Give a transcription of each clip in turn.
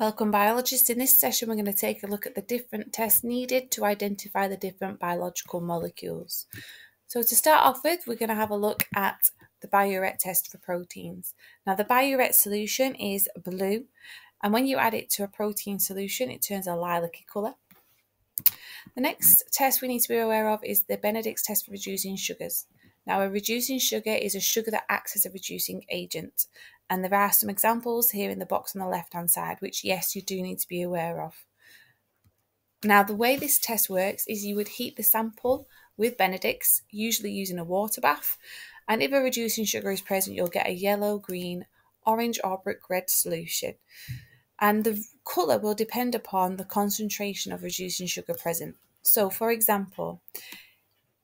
Welcome biologists. In this session we're going to take a look at the different tests needed to identify the different biological molecules. So to start off with we're going to have a look at the Biuret test for proteins. Now the Biuret solution is blue and when you add it to a protein solution it turns a lilac colour. The next test we need to be aware of is the Benedict's test for reducing sugars. Now, a reducing sugar is a sugar that acts as a reducing agent. And there are some examples here in the box on the left hand side, which, yes, you do need to be aware of. Now, the way this test works is you would heat the sample with Benedict's, usually using a water bath. And if a reducing sugar is present, you'll get a yellow, green, orange, or brick red solution. And the colour will depend upon the concentration of reducing sugar present. So, for example,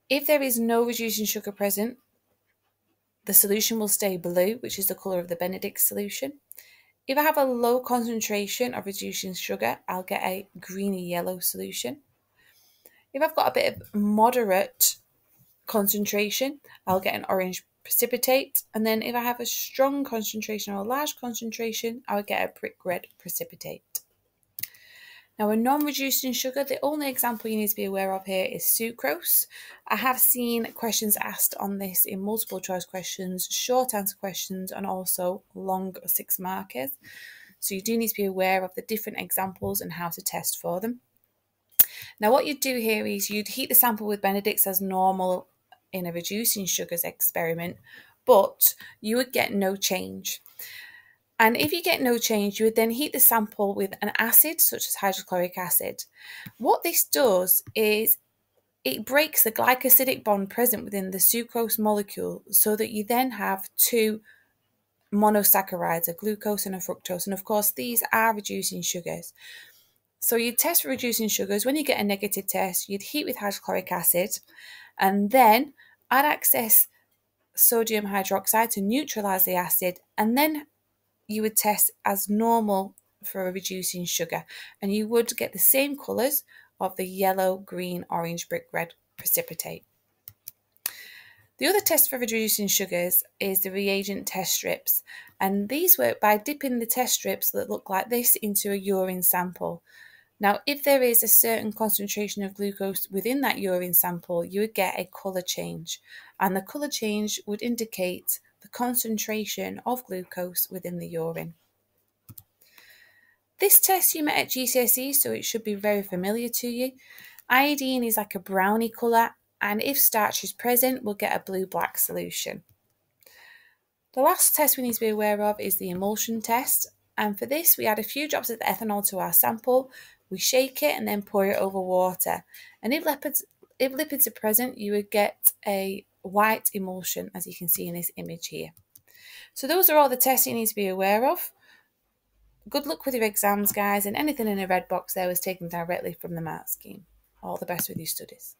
if there is no reducing sugar present, the solution will stay blue, which is the colour of the Benedict solution. If I have a low concentration of reducing sugar, I'll get a greeny yellow solution. If I've got a bit of moderate concentration, I'll get an orange precipitate. And then if I have a strong concentration or a large concentration, I would get a brick red precipitate. Now, a non-reducing sugar, the only example you need to be aware of here is sucrose. I have seen questions asked on this in multiple choice questions, short answer questions, and also long six markers. So you do need to be aware of the different examples and how to test for them. Now, what you'd do here is you'd heat the sample with Benedict's as normal in a reducing sugars experiment, but you would get no change. And if you get no change, you would then heat the sample with an acid, such as hydrochloric acid. What this does is it breaks the glycosidic bond present within the sucrose molecule so that you then have two monosaccharides, a glucose and a fructose. And of course, these are reducing sugars. So you test for reducing sugars. When you get a negative test, you'd heat with hydrochloric acid and then add excess sodium hydroxide to neutralize the acid and then you would test as normal for a reducing sugar and you would get the same colours of the yellow, green, orange, brick red precipitate. The other test for reducing sugars is the reagent test strips and these work by dipping the test strips that look like this into a urine sample. Now, if there is a certain concentration of glucose within that urine sample, you would get a colour change, and the colour change would indicate the concentration of glucose within the urine. This test you met at GCSE, so it should be very familiar to you. Iodine is like a brownie colour, and if starch is present, we'll get a blue-black solution. The last test we need to be aware of is the emulsion test, and for this we add a few drops of ethanol to our sample, we shake it and then pour it over water. And if lipids, if lipids are present, you would get a white emulsion, as you can see in this image here. So those are all the tests you need to be aware of. Good luck with your exams, guys, and anything in a red box there was taken directly from the mark scheme. All the best with your studies.